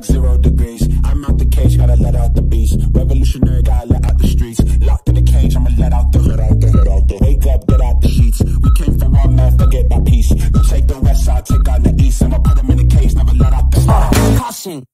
like zero degrees. I'm out the cage, gotta let out the beast. Revolutionary, gotta let out the streets. Locked in the cage, I'ma let out the let out the hood. out the. Wake up, get out the sheets. We came for one man, forget my peace. You take the west side, take on the east. I'ma put 'em in the cage, never let out the. Caution,